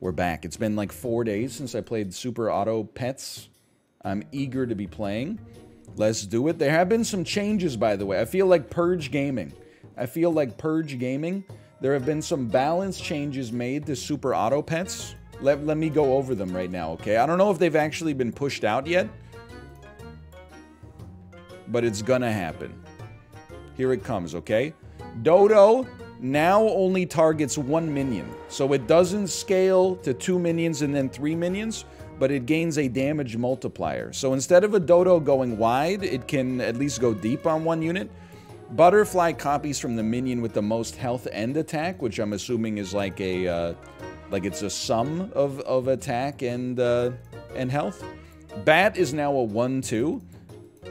We're back. It's been like four days since I played Super Auto Pets. I'm eager to be playing. Let's do it. There have been some changes, by the way. I feel like Purge Gaming. I feel like Purge Gaming. There have been some balance changes made to Super Auto Pets. Let, let me go over them right now, okay? I don't know if they've actually been pushed out yet. But it's gonna happen. Here it comes, okay? Dodo now only targets one minion. So it doesn't scale to two minions and then three minions, but it gains a damage multiplier. So instead of a Dodo going wide, it can at least go deep on one unit. Butterfly copies from the minion with the most health and attack, which I'm assuming is like a, uh, like it's a sum of, of attack and, uh, and health. Bat is now a 1-2.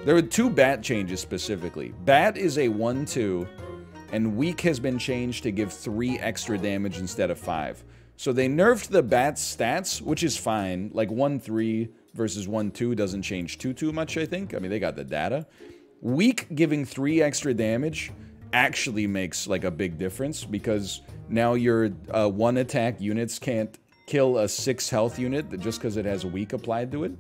There were two bat changes specifically. Bat is a 1-2 and weak has been changed to give 3 extra damage instead of 5. So they nerfed the bat's stats, which is fine. Like 1-3 versus 1-2 doesn't change too, too much, I think. I mean, they got the data. Weak giving 3 extra damage actually makes like a big difference because now your uh, one attack units can't kill a 6 health unit just because it has weak applied to it.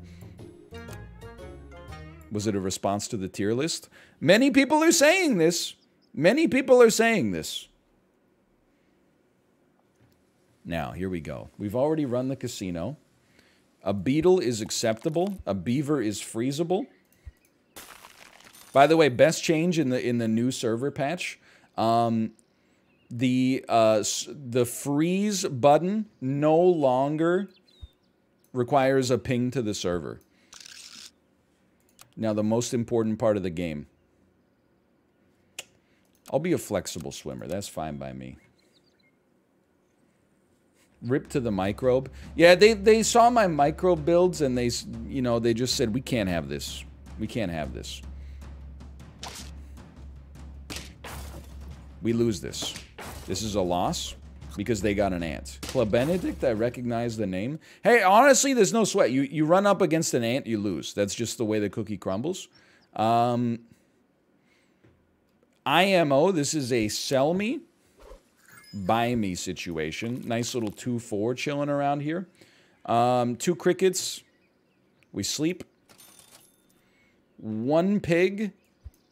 Was it a response to the tier list? Many people are saying this. Many people are saying this. Now, here we go. We've already run the casino. A beetle is acceptable. A beaver is freezable. By the way, best change in the in the new server patch. Um, the uh, the freeze button no longer requires a ping to the server. Now, the most important part of the game. I'll be a flexible swimmer. That's fine by me. Rip to the microbe. Yeah, they, they saw my microbe builds and they, you know, they just said, we can't have this. We can't have this. We lose this. This is a loss because they got an ant. Club Benedict, I recognize the name. Hey, honestly, there's no sweat. You you run up against an ant, you lose. That's just the way the cookie crumbles. Um, IMO, this is a sell me, buy me situation. Nice little 2-4 chilling around here. Um, two crickets, we sleep. One pig,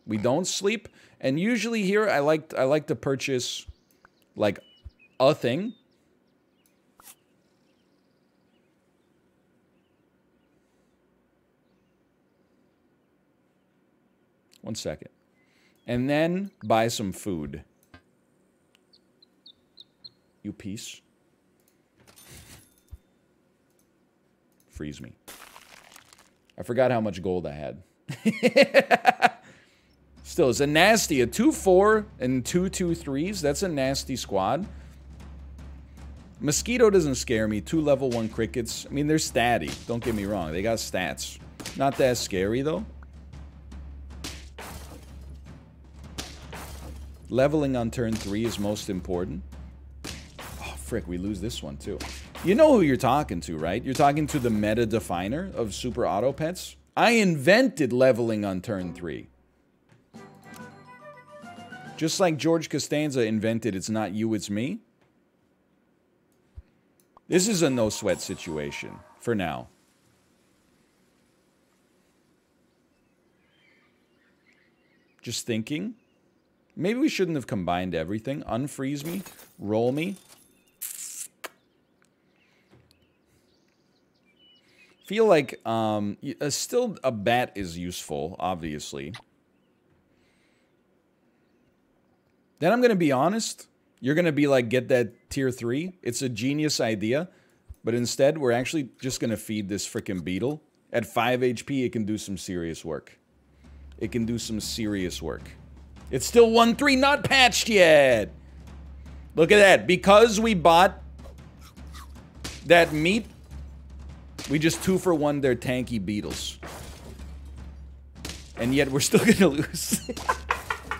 we don't sleep. And usually here, I like I like to purchase like a thing. One second. And then buy some food. You piece. Freeze me. I forgot how much gold I had. Still, it's a nasty. A 2-4 and 2-2-3s. That's a nasty squad. Mosquito doesn't scare me. Two level 1 crickets. I mean, they're statty. Don't get me wrong. They got stats. Not that scary, though. Leveling on turn 3 is most important. Oh, frick. We lose this one, too. You know who you're talking to, right? You're talking to the meta definer of Super Auto Pets. I invented leveling on turn 3. Just like George Costanza invented It's Not You, It's Me. This is a no sweat situation for now. Just thinking. Maybe we shouldn't have combined everything. Unfreeze me. Roll me. Feel like um, still a bat is useful, obviously. Then I'm going to be honest. You're going to be like, get that tier 3. It's a genius idea. But instead, we're actually just going to feed this freaking beetle. At 5 HP, it can do some serious work. It can do some serious work. It's still 1-3, not patched yet. Look at that. Because we bought that meat, we just two for one their tanky beetles. And yet we're still going to lose.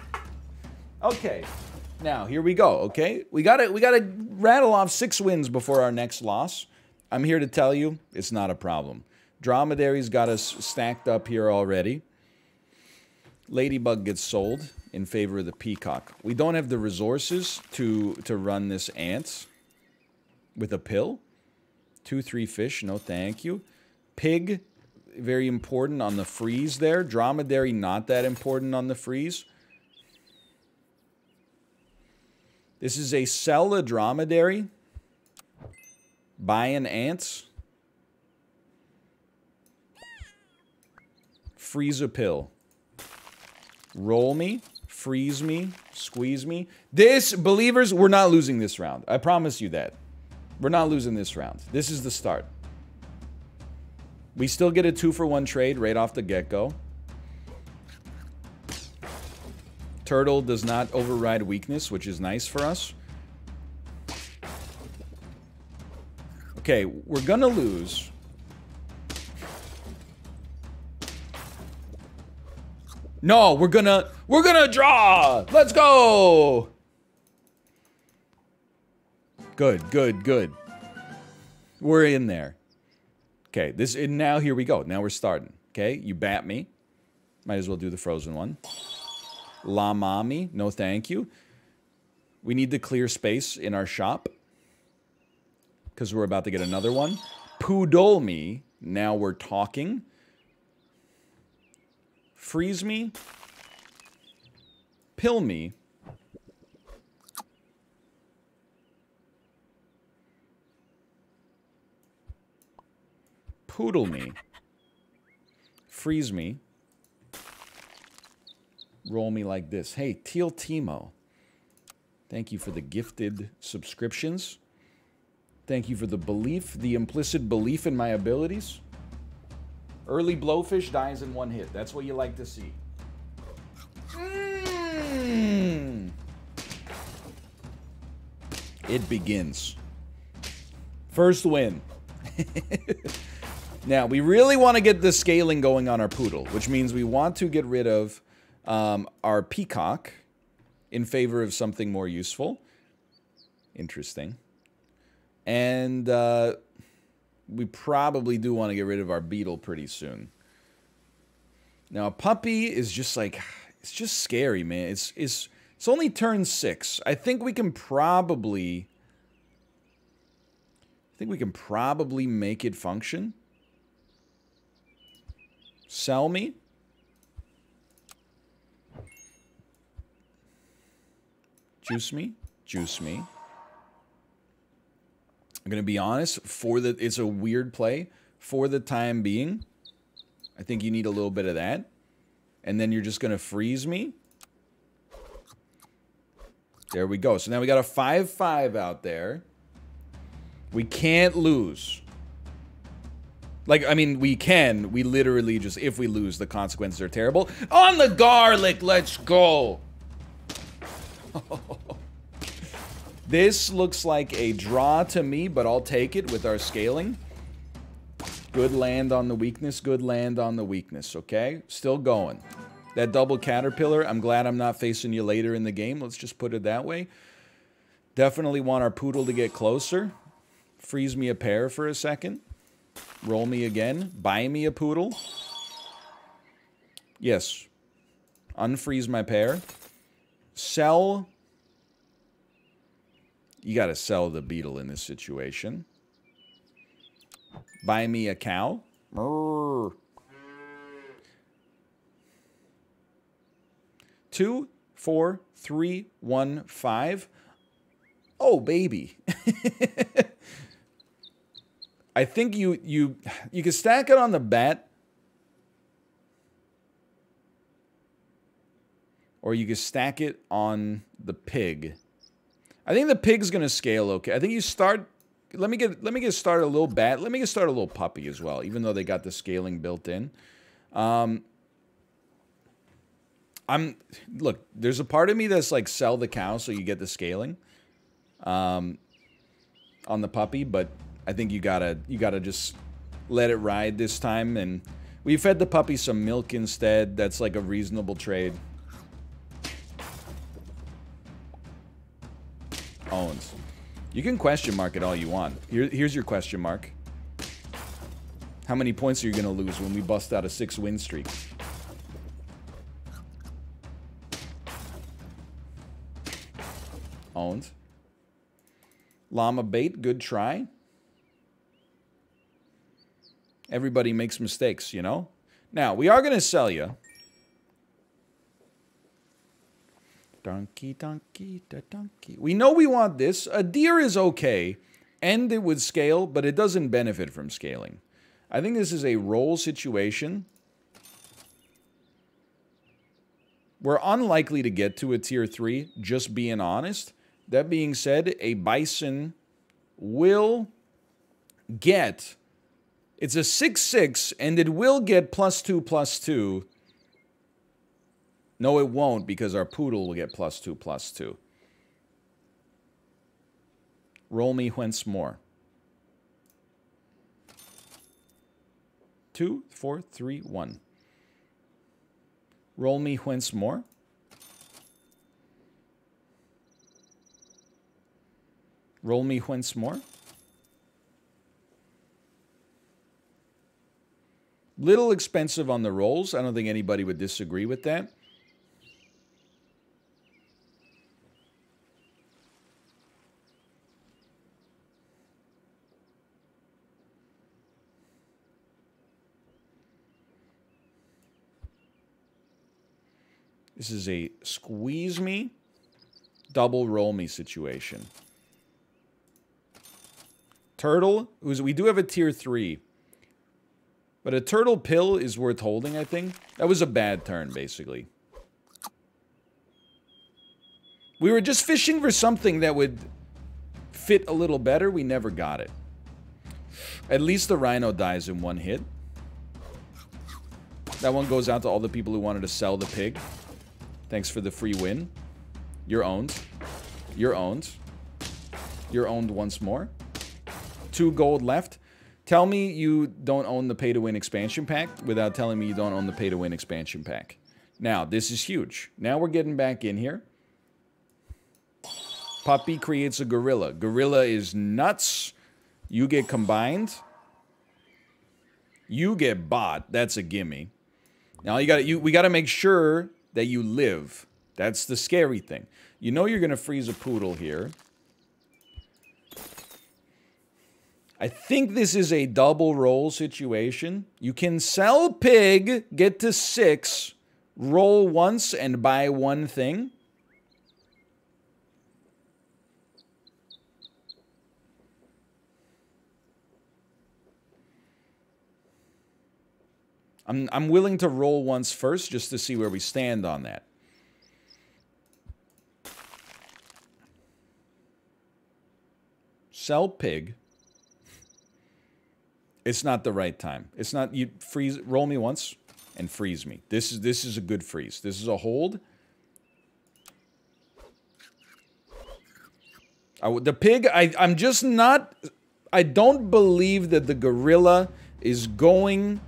okay. Now, here we go, okay? We got to we got to rattle off 6 wins before our next loss. I'm here to tell you, it's not a problem. Dromedary's got us stacked up here already. Ladybug gets sold in favor of the peacock. We don't have the resources to to run this ant with a pill. Two, three fish. No, thank you. Pig, very important on the freeze there. Dromedary, not that important on the freeze. This is a sell a dromedary. Buying ants. Freeze a pill. Roll me. Freeze me. Squeeze me. This, believers, we're not losing this round. I promise you that. We're not losing this round. This is the start. We still get a two for one trade right off the get-go. Turtle does not override weakness, which is nice for us. Okay, we're gonna lose. No, we're gonna we're gonna draw. Let's go. Good, good, good. We're in there. Okay, this and now here we go. Now we're starting. Okay, you bat me. Might as well do the frozen one. La Mami, no thank you. We need to clear space in our shop because we're about to get another one. Poodle me, now we're talking. Freeze me. Pill me. Poodle me. Freeze me. Roll me like this. Hey, Teal Timo. Thank you for the gifted subscriptions. Thank you for the belief, the implicit belief in my abilities. Early blowfish dies in one hit. That's what you like to see. Mm. It begins. First win. now, we really want to get the scaling going on our poodle, which means we want to get rid of um, our peacock in favor of something more useful. Interesting. And uh, we probably do want to get rid of our beetle pretty soon. Now, a puppy is just like, it's just scary, man. It's, it's, it's only turn six. I think we can probably, I think we can probably make it function. Sell me. Juice me. Juice me. I'm going to be honest, for the it's a weird play for the time being. I think you need a little bit of that. And then you're just going to freeze me. There we go. So now we got a 5-5 out there. We can't lose. Like, I mean, we can. We literally just, if we lose, the consequences are terrible. On the garlic, let's go. This looks like a draw to me, but I'll take it with our scaling. Good land on the weakness, good land on the weakness, okay? Still going. That double caterpillar, I'm glad I'm not facing you later in the game. Let's just put it that way. Definitely want our poodle to get closer. Freeze me a pair for a second. Roll me again. Buy me a poodle. Yes. Unfreeze my pair. Sell you got to sell the beetle in this situation. Buy me a cow. Two, four, three, one, five. Oh, baby. I think you you you can stack it on the bat. Or you can stack it on the pig. I think the pig's gonna scale okay. I think you start. Let me get let me get started a little bat. Let me get started a little puppy as well, even though they got the scaling built in. Um, I'm look. There's a part of me that's like sell the cow so you get the scaling, um, on the puppy. But I think you gotta you gotta just let it ride this time. And we fed the puppy some milk instead. That's like a reasonable trade. Owens. You can question mark it all you want. Here, here's your question mark. How many points are you going to lose when we bust out a six win streak? Owens. Llama bait, good try. Everybody makes mistakes, you know? Now, we are going to sell you. Donkey, donkey, da donkey. We know we want this. A deer is okay, and it would scale, but it doesn't benefit from scaling. I think this is a roll situation. We're unlikely to get to a tier 3, just being honest. That being said, a bison will get... It's a 6-6, and it will get plus 2, plus 2 no, it won't because our poodle will get plus two, plus two. Roll me once more. Two, four, three, one. Roll me once more. Roll me once more. Little expensive on the rolls. I don't think anybody would disagree with that. This is a squeeze me, double roll me situation. Turtle, who's we do have a tier 3. But a turtle pill is worth holding, I think. That was a bad turn, basically. We were just fishing for something that would fit a little better. We never got it. At least the rhino dies in one hit. That one goes out to all the people who wanted to sell the pig. Thanks for the free win. You're owned. You're owned. You're owned once more. Two gold left. Tell me you don't own the pay-to-win expansion pack without telling me you don't own the pay-to-win expansion pack. Now, this is huge. Now we're getting back in here. Puppy creates a gorilla. Gorilla is nuts. You get combined. You get bought. That's a gimme. Now you got you we got to make sure that you live. That's the scary thing. You know you're going to freeze a poodle here. I think this is a double roll situation. You can sell pig, get to six, roll once, and buy one thing. I'm, I'm willing to roll once first just to see where we stand on that. Sell pig. It's not the right time. It's not you freeze roll me once and freeze me. This is this is a good freeze. This is a hold. I, the pig, I, I'm just not... I don't believe that the gorilla is going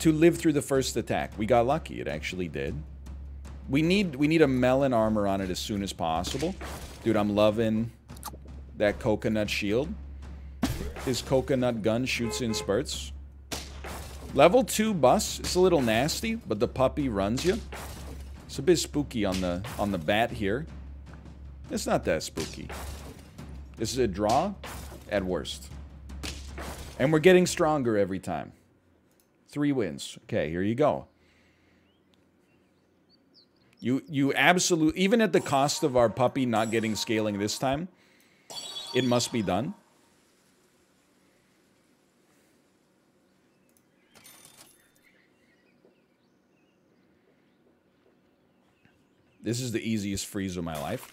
to live through the first attack. We got lucky. It actually did. We need we need a melon armor on it as soon as possible. Dude, I'm loving that coconut shield. His coconut gun shoots in spurts. Level 2 bus. It's a little nasty, but the puppy runs you. It's a bit spooky on the on the bat here. It's not that spooky. This is a draw at worst. And we're getting stronger every time. Three wins. Okay, here you go. You you absolute even at the cost of our puppy not getting scaling this time, it must be done. This is the easiest freeze of my life.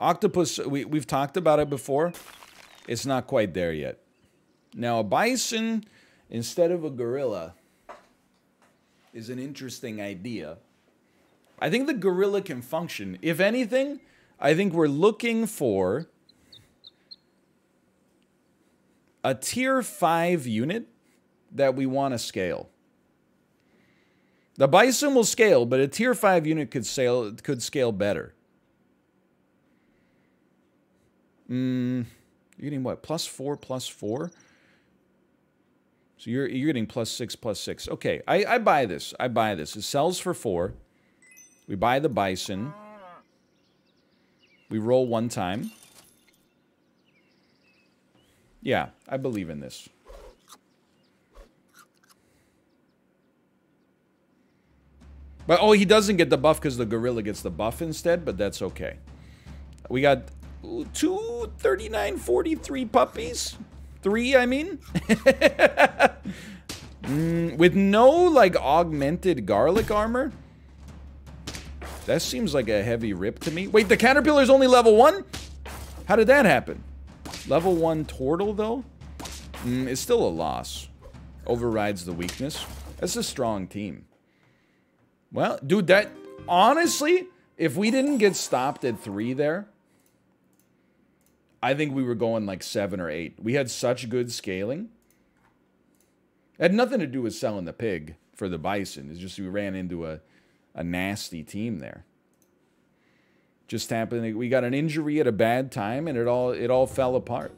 Octopus, we, we've talked about it before. It's not quite there yet. Now, a bison instead of a gorilla is an interesting idea. I think the gorilla can function. If anything, I think we're looking for a tier 5 unit that we want to scale. The Bison will scale, but a tier 5 unit could scale, could scale better. Mm, you're getting what? Plus 4, plus 4? So you're, you're getting plus six, plus six. Okay, I, I buy this. I buy this. It sells for four. We buy the bison. We roll one time. Yeah, I believe in this. But, oh, he doesn't get the buff because the gorilla gets the buff instead, but that's okay. We got 239, 43 puppies. Three, I mean. mm, with no, like, augmented garlic armor. That seems like a heavy rip to me. Wait, the caterpillar's only level one? How did that happen? Level one turtle, though? Mm, it's still a loss. Overrides the weakness. That's a strong team. Well, dude, that... Honestly, if we didn't get stopped at three there, I think we were going like seven or eight. We had such good scaling. It had nothing to do with selling the pig for the bison. It's just we ran into a, a nasty team there. Just happened. We got an injury at a bad time, and it all it all fell apart.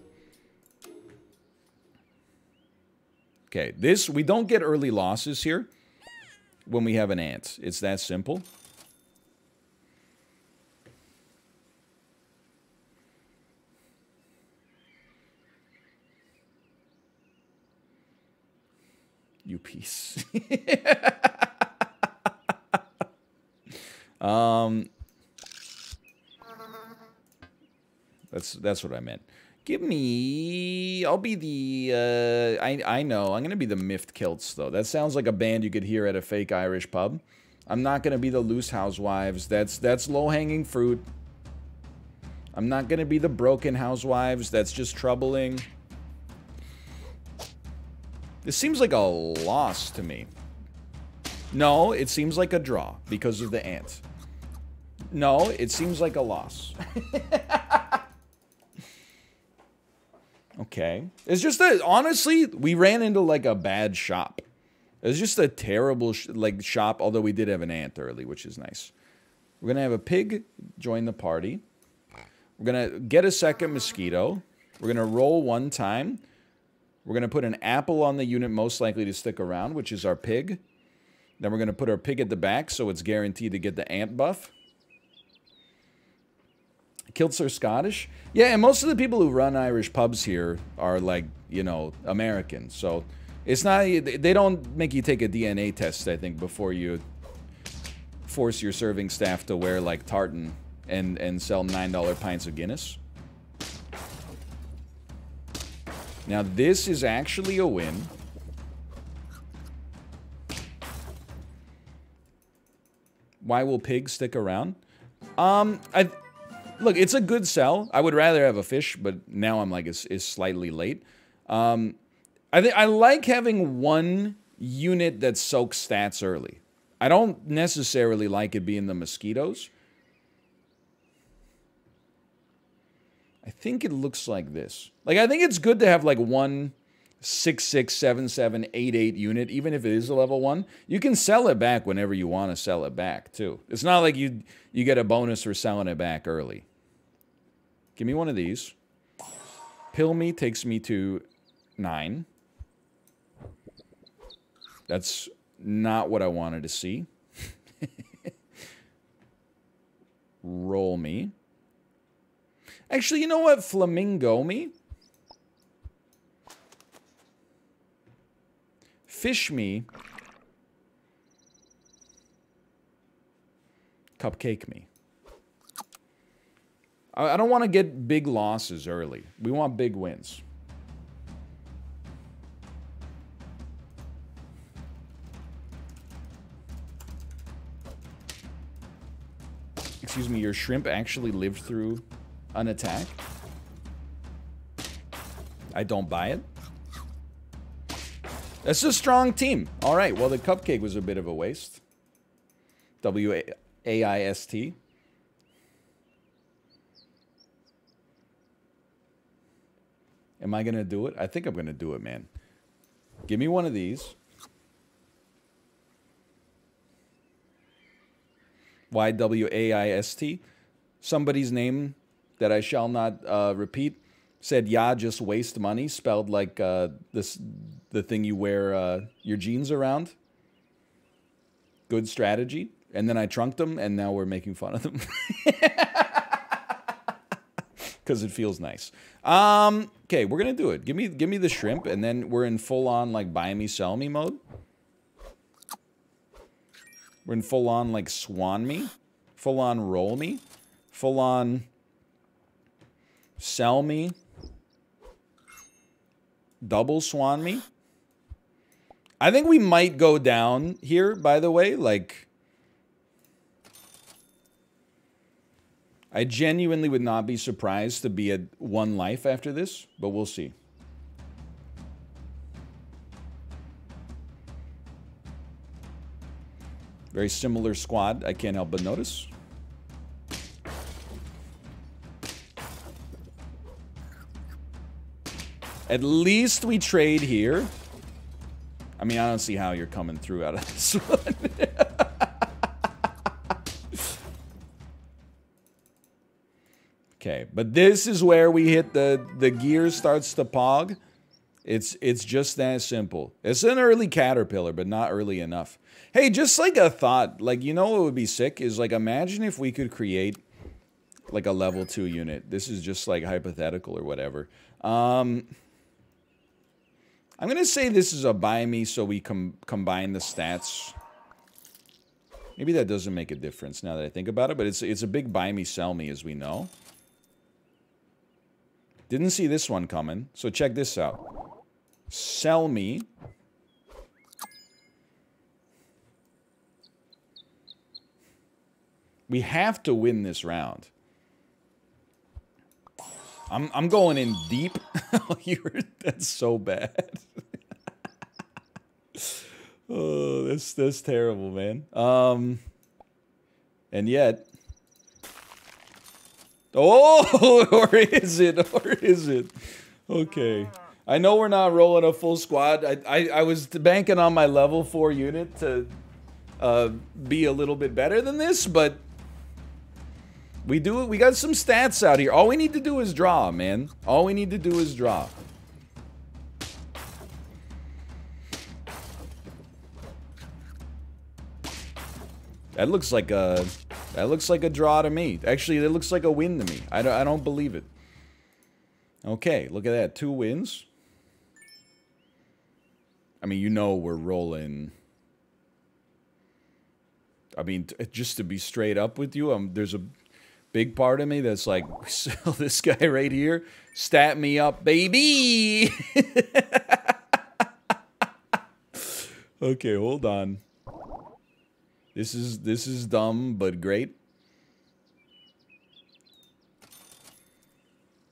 Okay, this we don't get early losses here when we have an ant. It's that simple. You piece. um, that's that's what I meant. Give me... I'll be the... Uh, I, I know. I'm to be the Miffed Kilts, though. That sounds like a band you could hear at a fake Irish pub. I'm not to be the Loose Housewives. That's, that's low-hanging fruit. I'm not to be the Broken Housewives. That's just troubling. This seems like a loss to me. No, it seems like a draw because of the ant. No, it seems like a loss. okay. It's just that, honestly, we ran into like a bad shop. It's just a terrible sh like shop, although we did have an ant early, which is nice. We're going to have a pig join the party. We're going to get a second mosquito. We're going to roll one time. We're going to put an apple on the unit most likely to stick around, which is our pig. Then we're going to put our pig at the back, so it's guaranteed to get the ant buff. Kilts are Scottish. Yeah, and most of the people who run Irish pubs here are like, you know, American. So it's not, they don't make you take a DNA test, I think, before you force your serving staff to wear like tartan and, and sell $9 pints of Guinness. Now, this is actually a win. Why will pigs stick around? Um, I... Look, it's a good sell. I would rather have a fish, but now I'm like, it's, it's slightly late. Um, I think I like having one unit that soaks stats early. I don't necessarily like it being the mosquitoes. I think it looks like this. Like, I think it's good to have like one six six seven seven eight eight unit, even if it is a level one. You can sell it back whenever you want to sell it back too. It's not like you you get a bonus for selling it back early. Give me one of these. Pill me takes me to nine. That's not what I wanted to see. Roll me. Actually, you know what? Flamingo me. Fish me. Cupcake me. I don't want to get big losses early. We want big wins. Excuse me, your shrimp actually lived through an attack. I don't buy it. That's a strong team. All right, well, the cupcake was a bit of a waste. W-A-I-S-T. Am I going to do it? I think I'm going to do it, man. Give me one of these. Y-W-A-I-S-T. Somebody's name that I shall not uh, repeat said, "Yeah, just waste money," spelled like uh, this the thing you wear uh, your jeans around. Good strategy. And then I trunked them, and now we're making fun of them because it feels nice. Um, okay, we're gonna do it. Give me give me the shrimp, and then we're in full on like buy me sell me mode. We're in full on like swan me. Full on roll me. Full on sell me. Double swan me. I think we might go down here, by the way. Like, I genuinely would not be surprised to be at one life after this, but we'll see. Very similar squad, I can't help but notice. At least we trade here. I mean, I don't see how you're coming through out of this one. okay, but this is where we hit the the gear starts to pog. It's it's just that simple. It's an early caterpillar, but not early enough. Hey, just like a thought, like you know what would be sick is like imagine if we could create like a level two unit. This is just like hypothetical or whatever. Um, I'm going to say this is a buy me so we com combine the stats. Maybe that doesn't make a difference now that I think about it, but it's, it's a big buy me, sell me, as we know. Didn't see this one coming, so check this out. Sell me. We have to win this round. I'm I'm going in deep. That's so bad. oh, that's that's terrible, man. Um, and yet, oh, or is it? Or is it? Okay. I know we're not rolling a full squad. I I, I was banking on my level four unit to uh, be a little bit better than this, but we do it. We got some stats out here. All we need to do is draw, man. All we need to do is draw. That looks like a that looks like a draw to me. Actually, that looks like a win to me. I don't I don't believe it. Okay, look at that. Two wins. I mean, you know we're rolling. I mean, just to be straight up with you, um, there's a big part of me that's like, sell this guy right here, stat me up, baby. okay, hold on. This is this is dumb but great.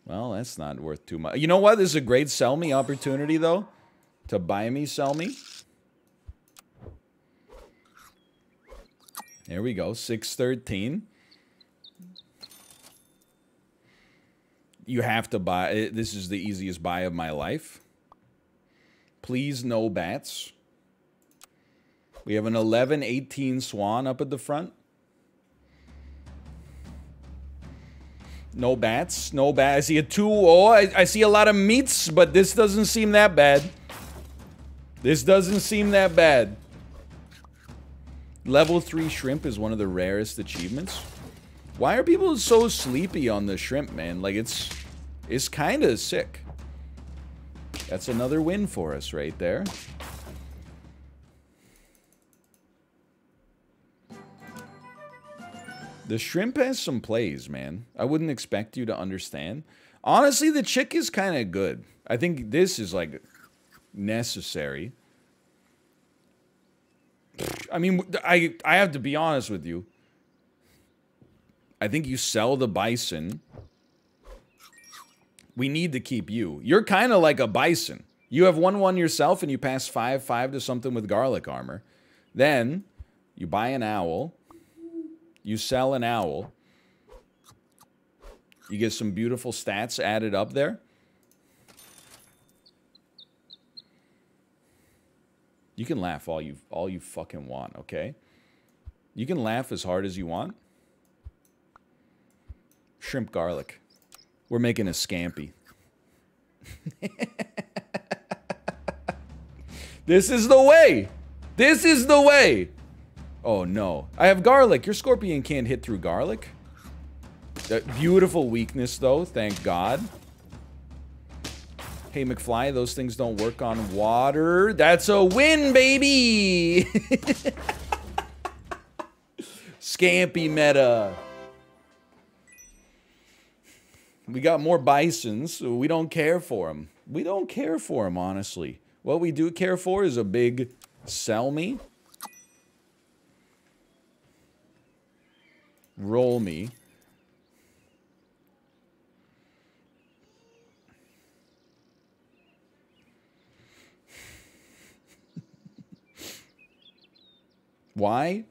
Well, that's not worth too much. You know what? This is a great sell me opportunity though. To buy me, sell me. There we go. 613. You have to buy. Eh, this is the easiest buy of my life. Please, no bats. We have an 11-18 Swan up at the front. No bats. No bats. I see a 2 Oh, I, I see a lot of meats, but this doesn't seem that bad. This doesn't seem that bad. Level 3 shrimp is one of the rarest achievements. Why are people so sleepy on the shrimp, man? Like, it's... It's kind of sick. That's another win for us right there. The shrimp has some plays, man. I wouldn't expect you to understand. Honestly, the chick is kind of good. I think this is, like, necessary. I mean, I, I have to be honest with you. I think you sell the bison. We need to keep you. You're kind of like a bison. You have 1-1 yourself and you pass 5-5 to something with garlic armor. Then you buy an owl. You sell an owl. You get some beautiful stats added up there. You can laugh all you all you fucking want, okay? You can laugh as hard as you want. Shrimp garlic. We're making a scampi. this is the way. This is the way. Oh no. I have garlic. Your scorpion can't hit through garlic. That beautiful weakness though, thank God. Hey McFly, those things don't work on water. That's a win, baby! Scampi meta. We got more bisons. So we don't care for them. We don't care for them, honestly. What we do care for is a big sell me. Roll me. Why?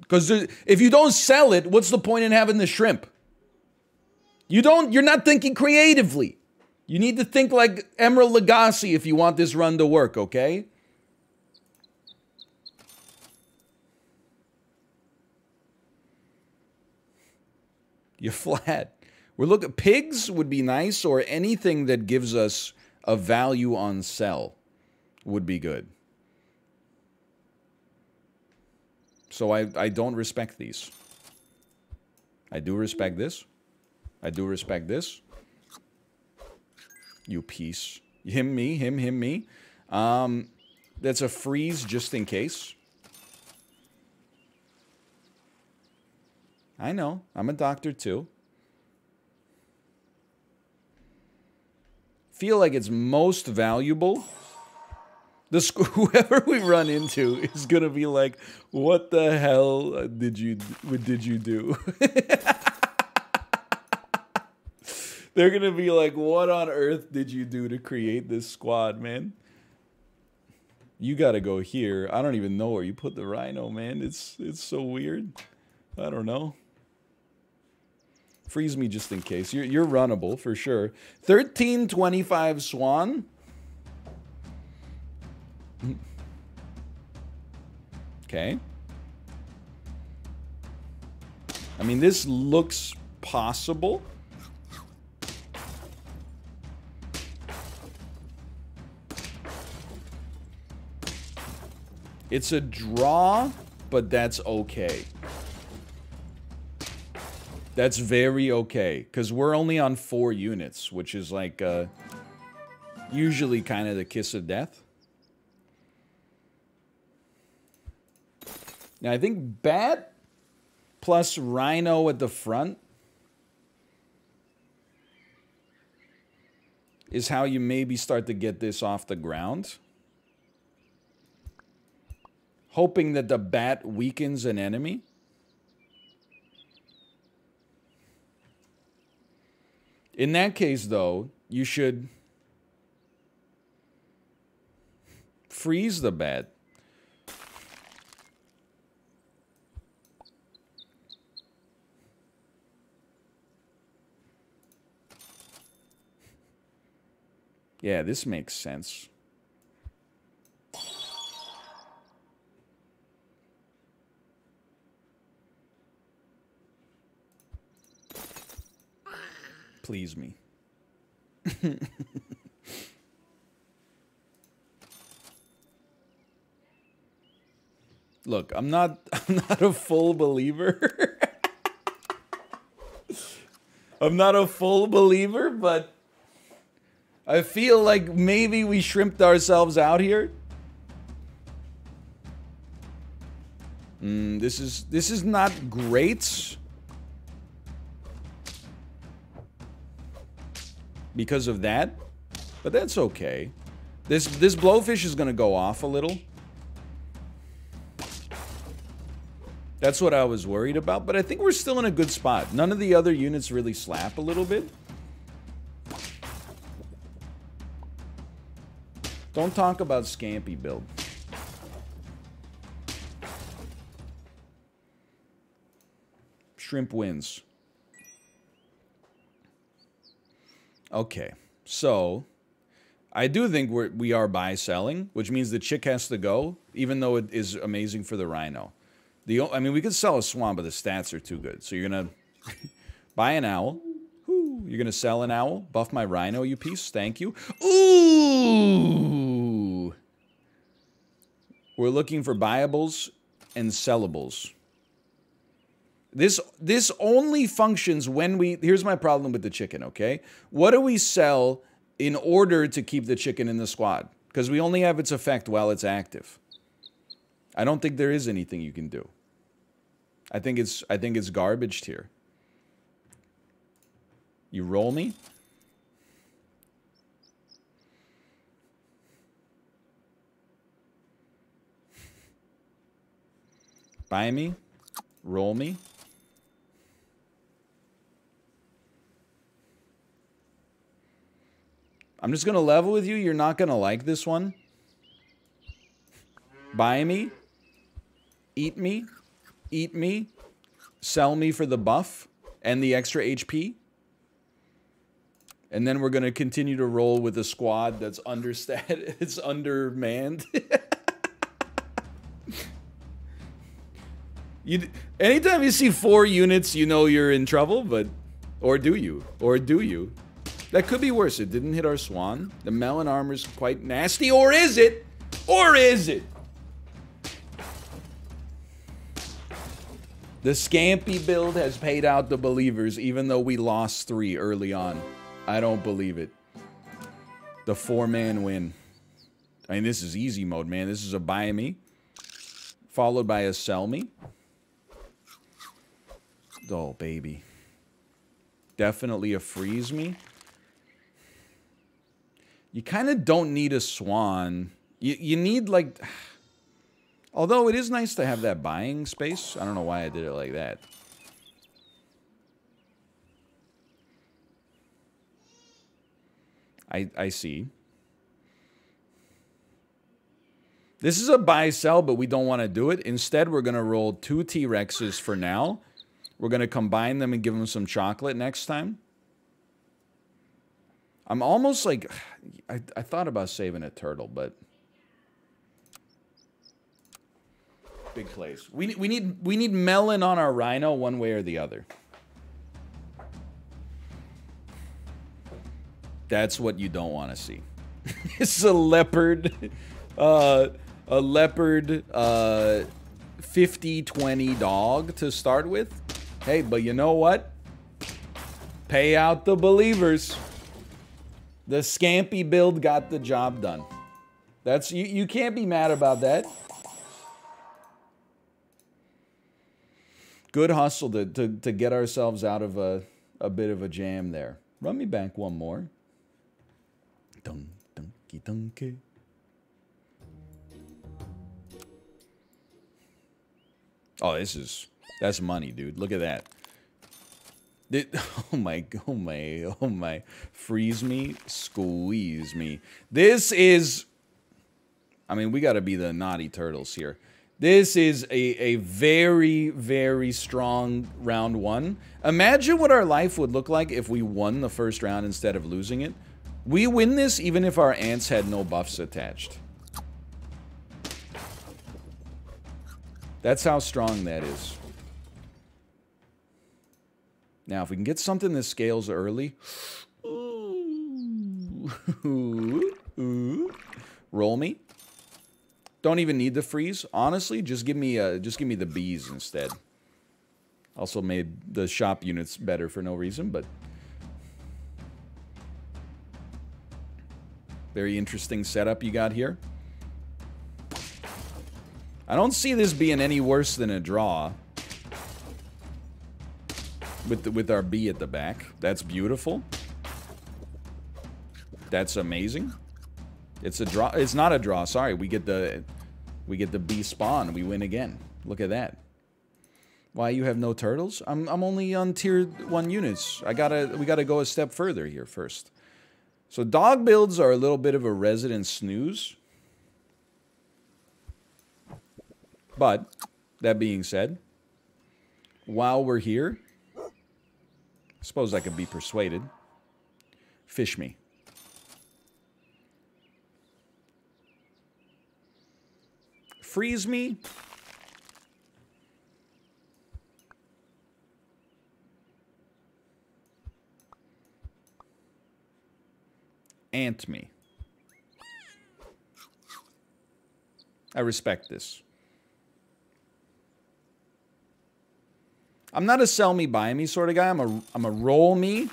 Because if you don't sell it, what's the point in having the shrimp? You don't. You're not thinking creatively. You need to think like Emeril Lagasse if you want this run to work. Okay. You're flat. We're looking. At pigs would be nice, or anything that gives us a value on sell would be good. So I, I don't respect these. I do respect this. I do respect this. You piece. Him, me, him, him, me. Um, that's a freeze just in case. I know. I'm a doctor too. Feel like it's most valuable this whoever we run into is gonna be like, "What the hell did you did you do?" They're gonna be like, "What on earth did you do to create this squad, man?" You gotta go here. I don't even know where you put the rhino, man. It's it's so weird. I don't know. Freeze me just in case. You're you're runnable for sure. Thirteen twenty five swan. Okay. I mean, this looks possible. It's a draw, but that's okay. That's very okay, because we're only on four units, which is like uh, usually kind of the kiss of death. Now, I think Bat plus Rhino at the front is how you maybe start to get this off the ground. Hoping that the Bat weakens an enemy. In that case, though, you should freeze the bat Yeah, this makes sense. Please me. Look, I'm not I'm not a full believer. I'm not a full believer, but I feel like maybe we shrimped ourselves out here. Mm, this is this is not great. Because of that. But that's okay. This this blowfish is gonna go off a little. That's what I was worried about, but I think we're still in a good spot. None of the other units really slap a little bit. Don't talk about Scampi build. Shrimp wins. Okay, so I do think we're, we are buy selling, which means the chick has to go, even though it is amazing for the rhino. The I mean, we could sell a swan, but the stats are too good. So you're gonna buy an owl, you're gonna sell an owl? Buff my rhino, you piece. Thank you. Ooh! We're looking for buyables and sellables. This this only functions when we here's my problem with the chicken, okay? What do we sell in order to keep the chicken in the squad? Because we only have its effect while it's active. I don't think there is anything you can do. I think it's I think it's garbage here. You roll me? Buy me? Roll me? I'm just going to level with you. You're not going to like this one. Buy me. Eat me. Eat me. Sell me for the buff and the extra HP. And then we're going to continue to roll with a squad that's understat it's undermanned. you anytime you see four units, you know you're in trouble, but or do you? Or do you? That could be worse. It didn't hit our swan. The melon armor's quite nasty. Or is it? Or is it? The Scampi build has paid out the believers, even though we lost three early on. I don't believe it. The four-man win. I mean, this is easy mode, man. This is a buy me, followed by a sell me. Oh, baby. Definitely a freeze me. You kind of don't need a swan. You, you need, like... Although it is nice to have that buying space. I don't know why I did it like that. I, I see. This is a buy-sell, but we don't want to do it. Instead, we're going to roll two T-Rexes for now. We're going to combine them and give them some chocolate next time. I'm almost like I, I thought about saving a turtle, but big place. We we need we need melon on our rhino one way or the other. That's what you don't want to see. it's a leopard, uh, a leopard, uh, 50-20 dog to start with. Hey, but you know what? Pay out the believers. The Scampi build got the job done. That's you, you can't be mad about that. Good hustle to, to, to get ourselves out of a, a bit of a jam there. Run me back one more. Dun, dunky, dunky. Oh, this is that's money, dude. Look at that. oh my, oh my, oh my. Freeze me, squeeze me. This is, I mean, we got to be the naughty turtles here. This is a, a very, very strong round one. Imagine what our life would look like if we won the first round instead of losing it. We win this even if our ants had no buffs attached. That's how strong that is. Now, if we can get something that scales early. Roll me. Don't even need the freeze. Honestly, just give me uh, just give me the bees instead. Also made the shop units better for no reason, but very interesting setup you got here. I don't see this being any worse than a draw with the, with our bee at the back. That's beautiful. That's amazing. It's a draw. It's not a draw. Sorry, we get the we get the bee spawn. We win again. Look at that. Why you have no turtles? I'm I'm only on tier one units. I gotta we gotta go a step further here first. So dog builds are a little bit of a resident snooze. But that being said, while we're here, Suppose I could be persuaded. Fish me. Freeze me. Ant me. I respect this. I'm not a sell me, buy me sort of guy. I'm a, I'm a roll me,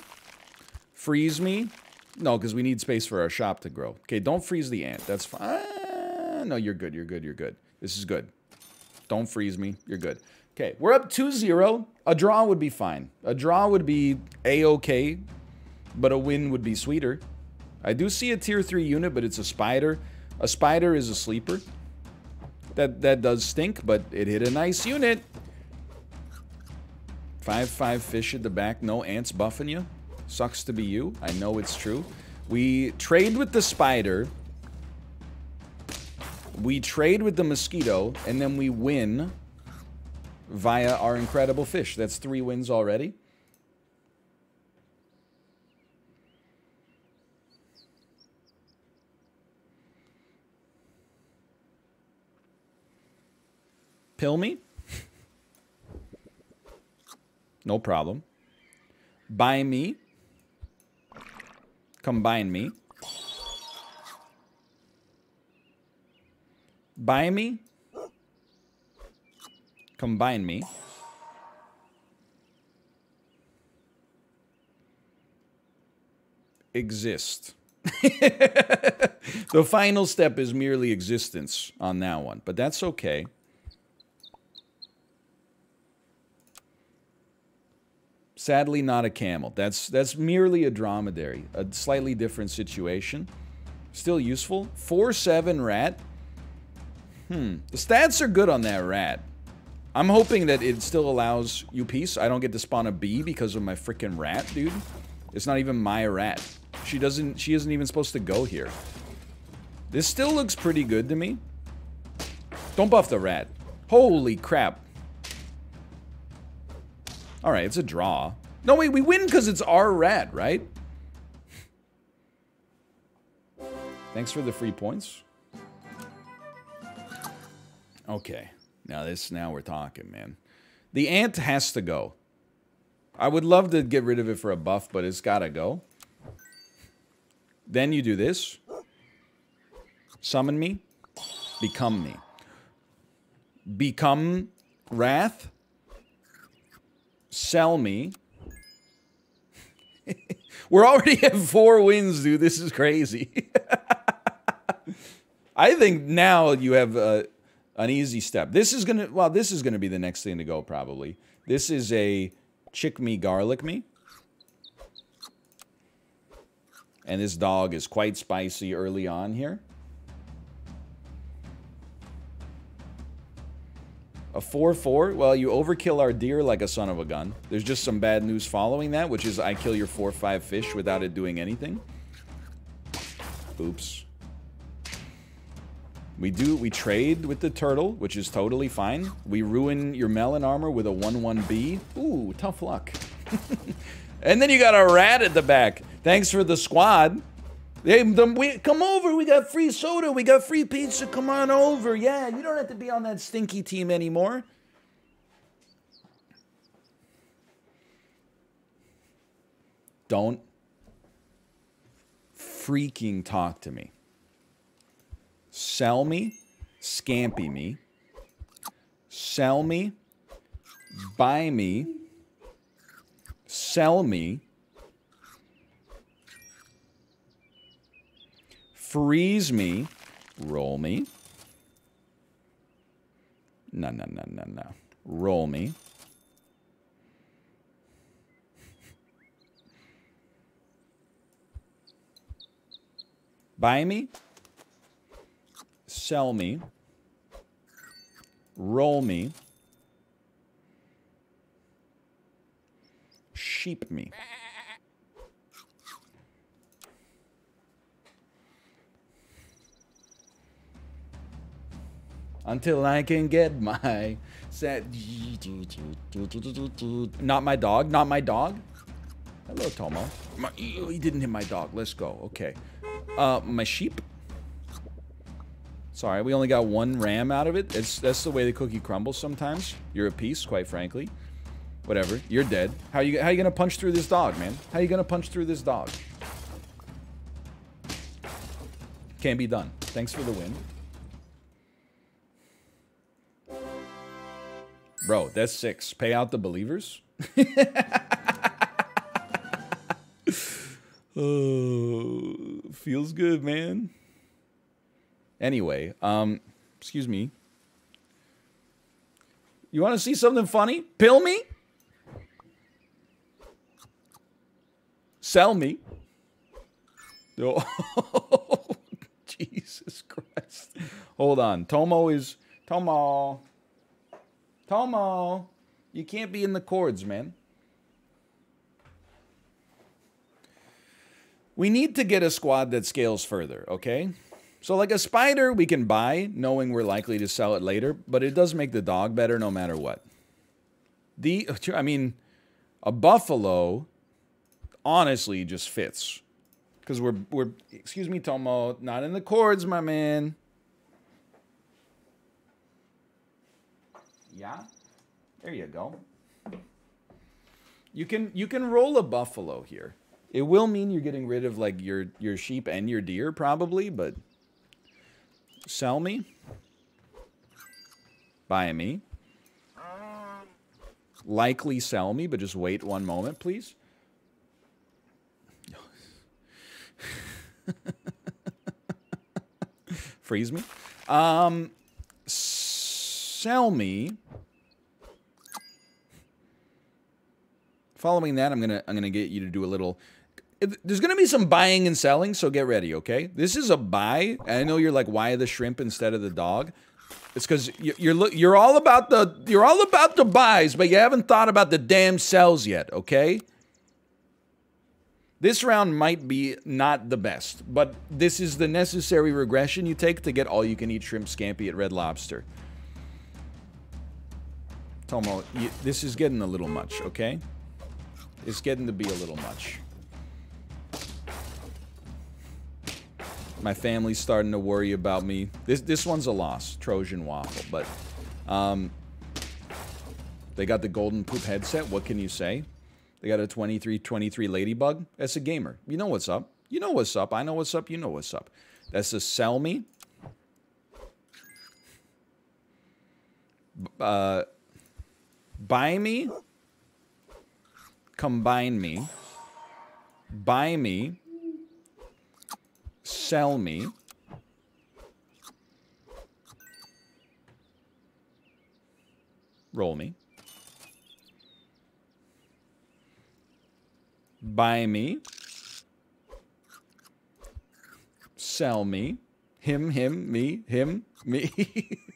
freeze me. No, because we need space for our shop to grow. Okay, don't freeze the ant. That's fine. Ah, no, you're good. You're good. You're good. This is good. Don't freeze me. You're good. Okay, we're up 2-0. A draw would be fine. A draw would be a-okay, but a win would be sweeter. I do see a tier 3 unit, but it's a spider. A spider is a sleeper. That that does stink, but it hit a nice unit. 5-5 fish at the back. No ants buffing you. Sucks to be you. I know it's true. We trade with the spider. We trade with the mosquito, and then we win via our incredible fish. That's three wins already. Pill me? No problem. Buy me? Combine me? Buy me? Combine me? Exist. the final step is merely existence on that one, but that's okay. Sadly, not a camel. That's that's merely a dromedary. A slightly different situation. Still useful. 4-7 rat. Hmm. The stats are good on that rat. I'm hoping that it still allows you peace. I don't get to spawn a bee because of my freaking rat, dude. It's not even my rat. She doesn't she isn't even supposed to go here. This still looks pretty good to me. Don't buff the rat. Holy crap. Alright, it's a draw. No, wait, we win because it's our red, right? Thanks for the free points. Okay. Now this now we're talking, man. The ant has to go. I would love to get rid of it for a buff, but it's gotta go. Then you do this. Summon me. Become me. Become Wrath sell me. We're already at four wins, dude. This is crazy. I think now you have uh, an easy step. This is gonna well, this is gonna be the next thing to go probably. This is a chick me garlic me. And this dog is quite spicy early on here. A 4-4? Well, you overkill our deer like a son of a gun. There's just some bad news following that, which is I kill your 4-5 fish without it doing anything. Oops. We do, we trade with the turtle, which is totally fine. We ruin your melon armor with a 1-1B. Ooh, tough luck. and then you got a rat at the back. Thanks for the squad. Hey, we, come over. We got free soda. We got free pizza. Come on over. Yeah, you don't have to be on that stinky team anymore. Don't freaking talk to me. Sell me, scampi me. Sell me, buy me, sell me, freeze me, roll me. No, no, no, no, no. Roll me. Buy me. Sell me. Roll me. Sheep me. Until I can get my set. Not my dog. Not my dog. Hello, Tomo. My, he didn't hit my dog. Let's go. Okay. Uh, my sheep. Sorry, we only got one ram out of it. It's that's the way the cookie crumbles sometimes. You're a piece, quite frankly. Whatever. You're dead. How you how you gonna punch through this dog, man? How you gonna punch through this dog? Can't be done. Thanks for the win. Bro, that's six. Pay out the believers? oh, feels good, man. Anyway, um, excuse me. You want to see something funny? Pill me? Sell me. Oh, Jesus Christ. Hold on. Tomo is. Tomo. Tomo. You can't be in the cords, man. We need to get a squad that scales further, okay? So, like a spider, we can buy, knowing we're likely to sell it later, but it does make the dog better no matter what. The, I mean, a buffalo honestly just fits. Because we're, we're, excuse me, Tomo, not in the cords, my man. Yeah? There you go. You can, you can roll a buffalo here. It will mean you're getting rid of like your, your sheep and your deer probably, but sell me. Buy me. Likely sell me, but just wait one moment, please. Freeze me. Um, sell me. Following that, I'm gonna I'm gonna get you to do a little. There's gonna be some buying and selling, so get ready, okay? This is a buy. I know you're like, why the shrimp instead of the dog? It's because you're you're all about the you're all about the buys, but you haven't thought about the damn sells yet, okay? This round might be not the best, but this is the necessary regression you take to get all you can eat shrimp scampi at Red Lobster. Tomo, you, this is getting a little much, okay? It's getting to be a little much. My family's starting to worry about me. This this one's a loss, Trojan Waffle, but um, they got the golden poop headset. What can you say? They got a 2323 Ladybug. That's a gamer. You know what's up. You know what's up. I know what's up. You know what's up. That's a sell me. Uh, buy me. Combine me. Buy me. Sell me. Roll me. buy me, sell me, him, him, me, him, me.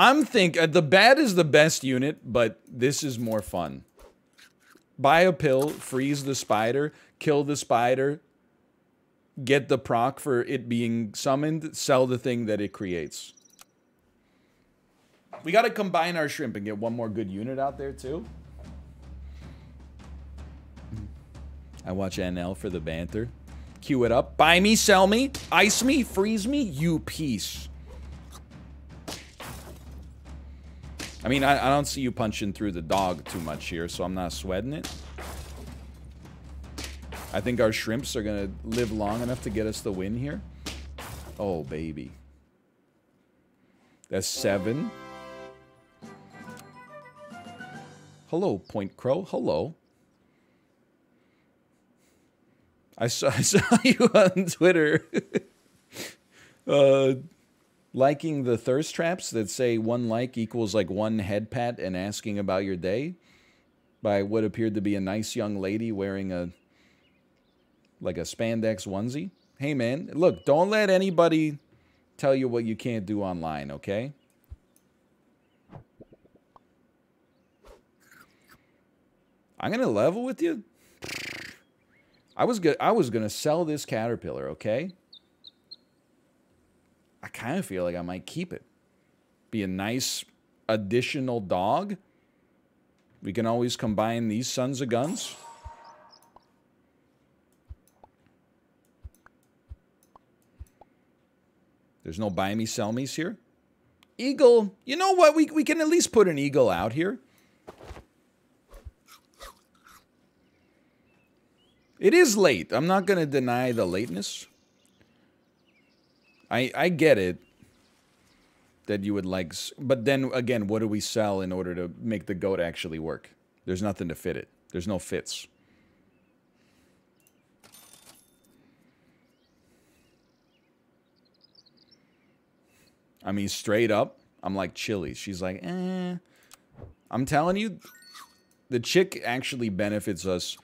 I'm think uh, the bad is the best unit, but this is more fun. Buy a pill, freeze the spider, kill the spider, get the proc for it being summoned, sell the thing that it creates. We got to combine our shrimp and get one more good unit out there, too. I watch NL for the banter. Cue it up. Buy me, sell me, ice me, freeze me, you piece. I mean, I, I don't see you punching through the dog too much here, so I'm not sweating it. I think our shrimps are going to live long enough to get us the win here. Oh, baby. That's seven. Hello, PointCrow. Hello. I saw, I saw you on Twitter uh, liking the thirst traps that say one like equals like one head pat and asking about your day by what appeared to be a nice young lady wearing a like a spandex onesie. Hey man, look, don't let anybody tell you what you can't do online, okay? I'm gonna level with you. I was good. I was gonna sell this caterpillar. Okay. I kind of feel like I might keep it. Be a nice additional dog. We can always combine these sons of guns. There's no buy me, sell me's here. Eagle, you know what? We, we can at least put an eagle out here. It is late. I'm not going to deny the lateness. I I get it that you would like, but then again, what do we sell in order to make the goat actually work? There's nothing to fit it. There's no fits. I mean, straight up, I'm like chili. She's like, eh. I'm telling you, the chick actually benefits us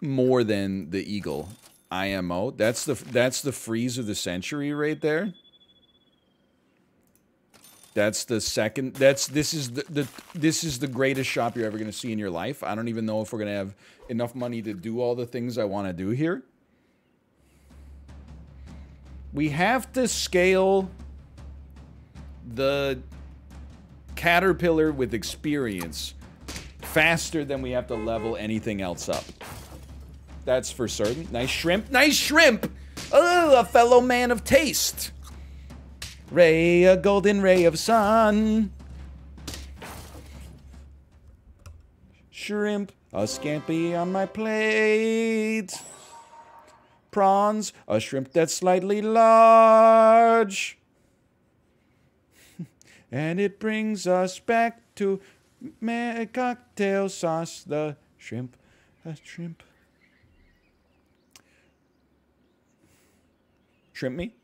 more than the eagle IMO. That's the that's the freeze of the century right there. That's the second. That's this is the, the this is the greatest shop you're ever going to see in your life. I don't even know if we're going to have enough money to do all the things I want to do here. We have to scale the caterpillar with experience faster than we have to level anything else up. That's for certain. Nice shrimp. Nice shrimp! Oh, a fellow man of taste. Ray, a golden ray of sun. Shrimp, a scampi on my plate. Prawns, a shrimp that's slightly large. and it brings us back to cocktail sauce, the shrimp, a shrimp. Shrimp me?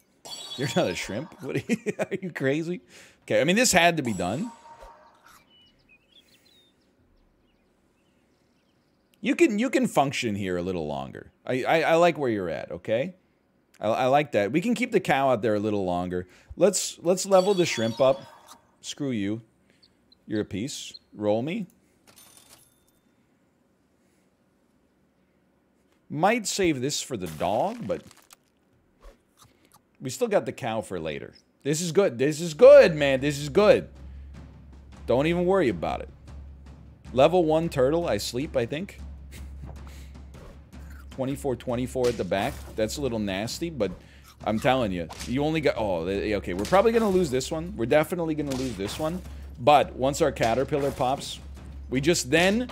You're not a shrimp? What are you, are you crazy? Okay, I mean, this had to be done. You can you can function here a little longer. I, I, I like where you're at, okay? I, I like that. We can keep the cow out there a little longer. Let's let's level the shrimp up. Screw you. You're a piece. Roll me. Might save this for the dog, but we still got the cow for later. This is good. This is good, man. This is good. Don't even worry about it. Level 1 turtle. I sleep, I think. 24-24 at the back. That's a little nasty, but I'm telling you. You only got... Oh, okay. We're probably going to lose this one. We're definitely going to lose this one. But once our caterpillar pops, we just then...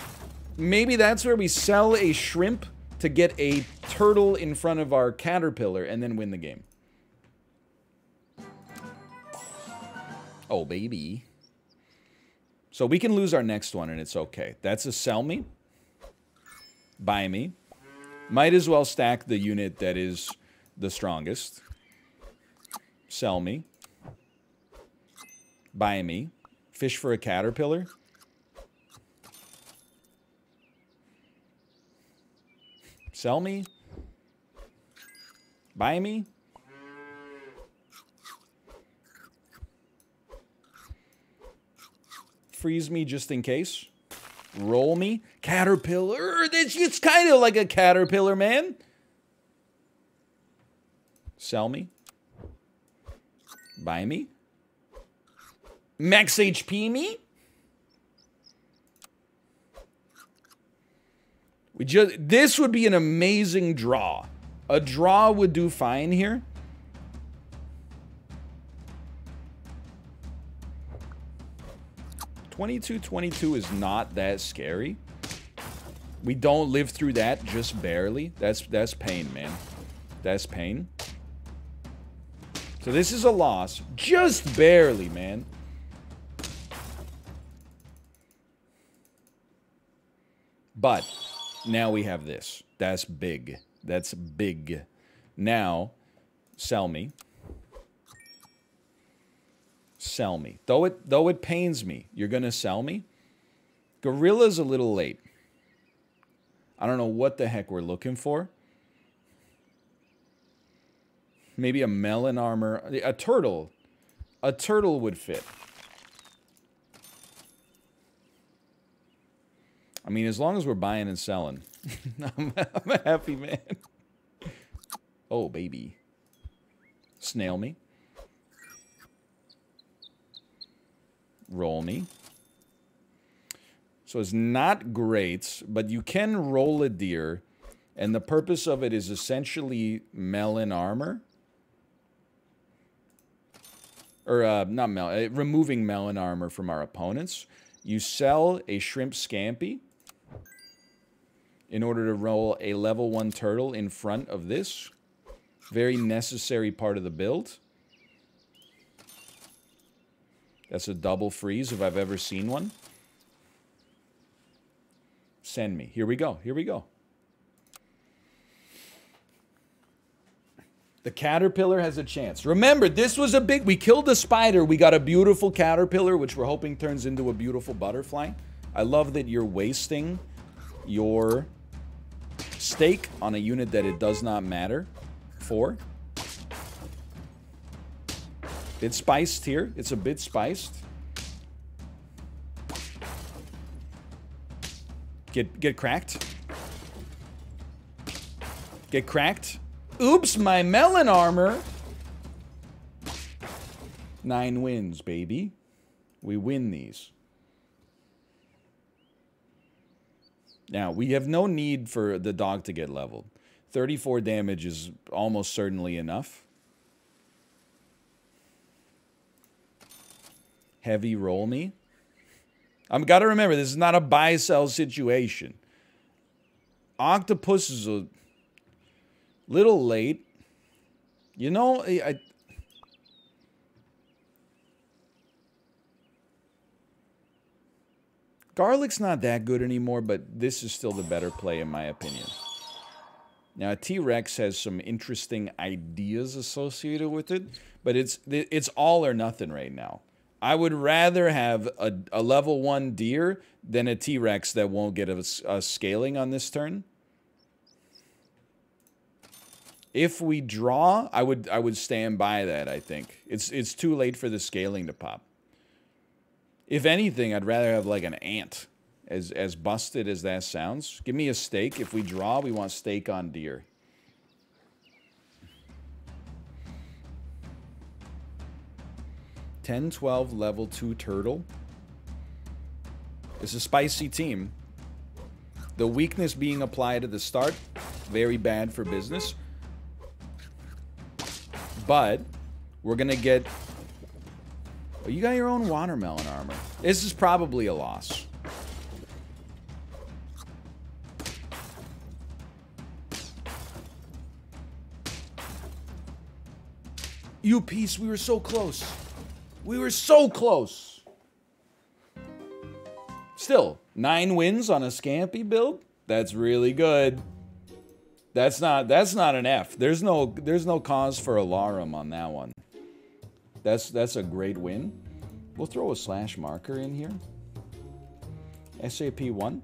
Maybe that's where we sell a shrimp to get a turtle in front of our caterpillar and then win the game. Oh, baby. So we can lose our next one and it's okay. That's a sell me. Buy me. Might as well stack the unit that is the strongest. Sell me. Buy me. Fish for a caterpillar. Sell me. Buy me. Freeze me just in case. Roll me. Caterpillar. It's, it's kind of like a caterpillar, man. Sell me. Buy me. Max HP me. We just this would be an amazing draw. A draw would do fine here. 2222 is not that scary. We don't live through that just barely. That's that's pain, man. That's pain. So this is a loss. Just barely, man. But now we have this. That's big. That's big. Now, sell me sell me. Though it though it pains me, you're gonna sell me. Gorilla's a little late. I don't know what the heck we're looking for. Maybe a melon armor. A turtle. A turtle would fit. I mean, as long as we're buying and selling, I'm, I'm a happy man. Oh, baby. Snail me. Roll me. So it's not great, but you can roll a deer, and the purpose of it is essentially melon armor. Or, uh, not melon, uh, removing melon armor from our opponents. You sell a shrimp scampi in order to roll a level 1 turtle in front of this. Very necessary part of the build. That's a double freeze if I've ever seen one. Send me. Here we go. Here we go. The caterpillar has a chance. Remember, this was a big... We killed the spider. We got a beautiful caterpillar, which we're hoping turns into a beautiful butterfly. I love that you're wasting your stake on a unit that it does not matter for. Bit spiced here. It's a bit spiced. Get get cracked. Get cracked. Oops, my melon armor. Nine wins, baby. We win these. Now, we have no need for the dog to get leveled. 34 damage is almost certainly enough. Heavy roll me. I've got to remember, this is not a buy-sell situation. Octopus is a little late. You know, I, Garlic's not that good anymore, but this is still the better play in my opinion. Now, T-Rex has some interesting ideas associated with it, but it's it's all or nothing right now. I would rather have a, a level 1 deer than a T-Rex that won't get a, a scaling on this turn. If we draw, I would I would stand by that, I think. It's it's too late for the scaling to pop. If anything, I'd rather have like an ant. As, as busted as that sounds. Give me a stake. If we draw, we want stake on deer. Ten, twelve, level 2 turtle. It's a spicy team. The weakness being applied at the start, very bad for business. But we're going to get Oh, you got your own watermelon armor. This is probably a loss. You piece, we were so close. We were so close. Still, nine wins on a Scampi build? That's really good. That's not that's not an F. There's no there's no cause for alarm on that one. That's that's a great win. We'll throw a slash marker in here. SAP1.